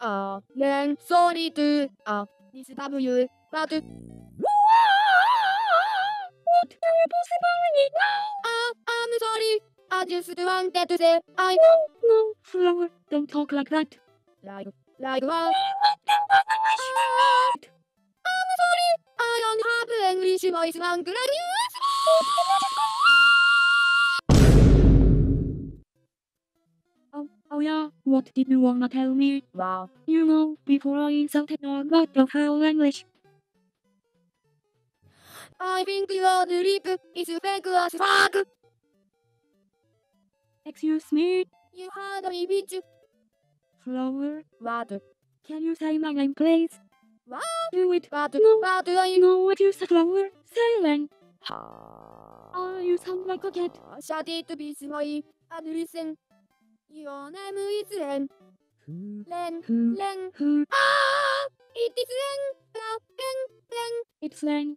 uh, then sorry to, uh, disturb you, but, What terrible ceremony now? uh, I'm sorry. I just wanted to say, I, No, no Flower, don't talk like that. like, like what? I'm sorry. I don't have English voice language. Oh, yeah, what did you wanna tell me? Wow. You know, before I insulted your god of how English. I think your lip is fake as fuck. Excuse me, You had me bitch. Flower, What? can you say my name please? What? Do it. What? No. What I know what you said, Flower. Say then. Oh, you sound like a cat. Shut it be and listen. Your name is Len. Len. Len. Ah! It is Len. Len. Len. It's Lang.